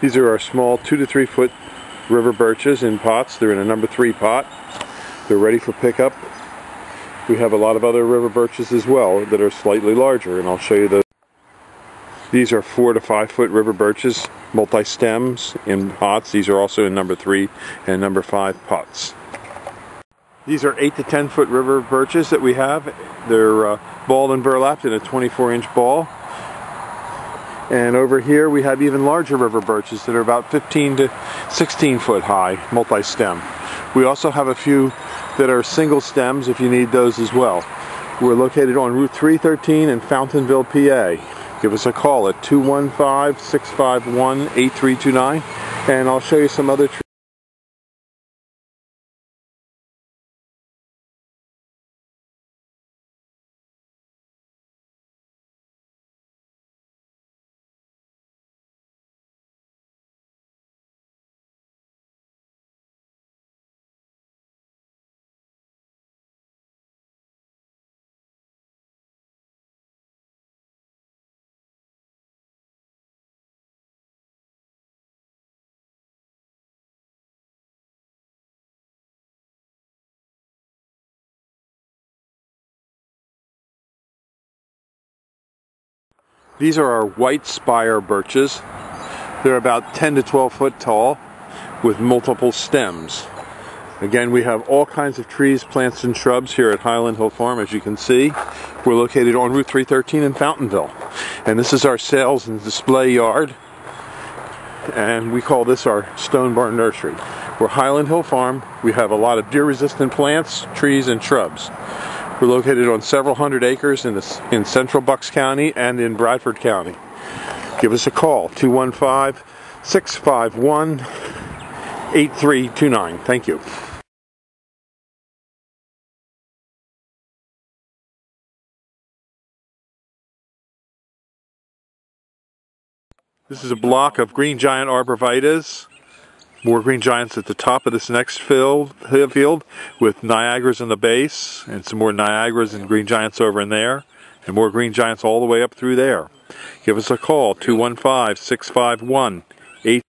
These are our small two to three foot river birches in pots. They're in a number three pot. They're ready for pickup. We have a lot of other river birches as well that are slightly larger and I'll show you those. These are four to five foot river birches, multi-stems in pots. These are also in number three and number five pots. These are eight to 10 foot river birches that we have. They're uh, balled and burlapped in a 24 inch ball. And over here we have even larger river birches that are about 15 to 16 foot high, multi-stem. We also have a few that are single stems if you need those as well. We're located on Route 313 in Fountainville, PA. Give us a call at 215-651-8329 and I'll show you some other trees. These are our white spire birches. They're about 10 to 12 foot tall with multiple stems. Again, we have all kinds of trees, plants, and shrubs here at Highland Hill Farm, as you can see. We're located on Route 313 in Fountainville. And this is our sales and display yard. And we call this our Stone Barn Nursery. We're Highland Hill Farm. We have a lot of deer-resistant plants, trees, and shrubs. We're located on several hundred acres in, the, in central Bucks County and in Bradford County. Give us a call, 215-651-8329. Thank you. This is a block of green giant arborvitaes. More green giants at the top of this next field, field with Niagaras in the base and some more Niagaras and green giants over in there and more green giants all the way up through there. Give us a call, 215-651-8.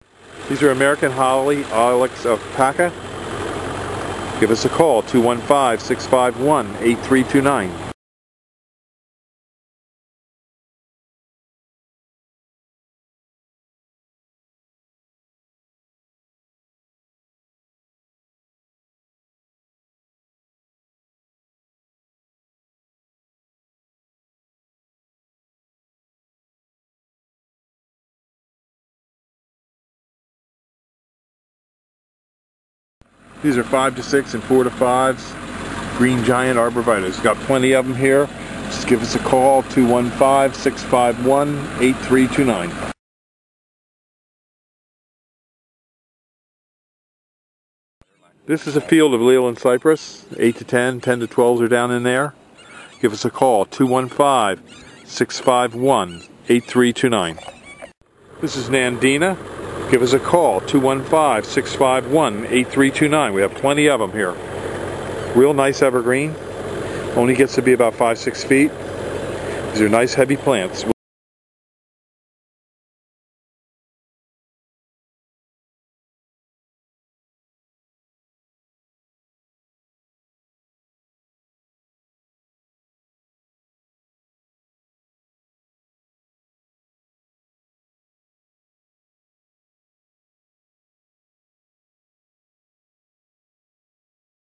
These are American Holly Ilex of Paca. Give us a call, 215-651-8329. These are five to six and four to fives. Green Giant Arborvitaes. Got plenty of them here. Just give us a call, 215-651-8329. This is a field of Leyland cypress, 8 to 10, 10 to 12s are down in there. Give us a call, 215-651-8329. This is Nandina, give us a call 215-651-8329 we have plenty of them here. Real nice evergreen. Only gets to be about five six feet. These are nice heavy plants